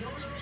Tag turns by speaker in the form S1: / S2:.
S1: You're